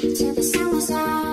Till the sun was out.